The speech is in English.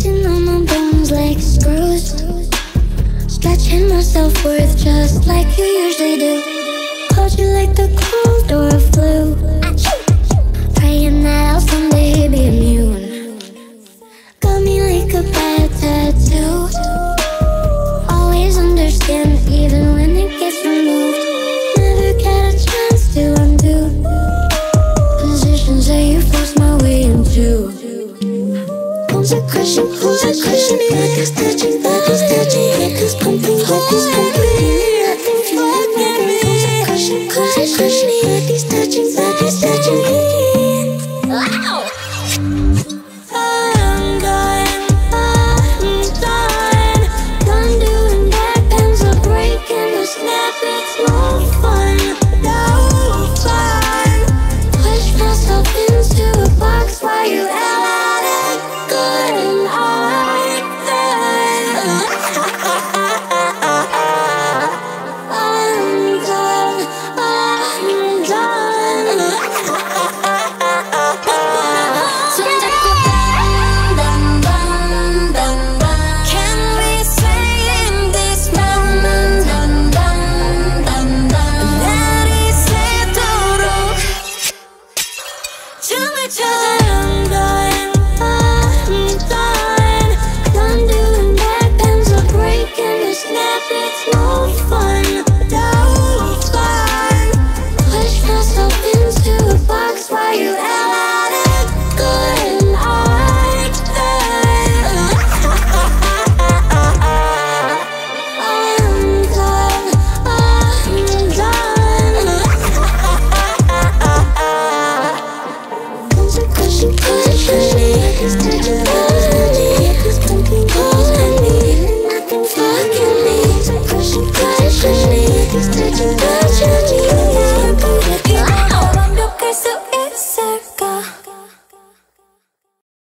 Twisting on my bones like screws Stretching myself worth just like you usually do. Hold you like the cool. crushing, crushing, crushing, like it's touching, like it's touching, like it's pumping, like it's pumping. it's no fun.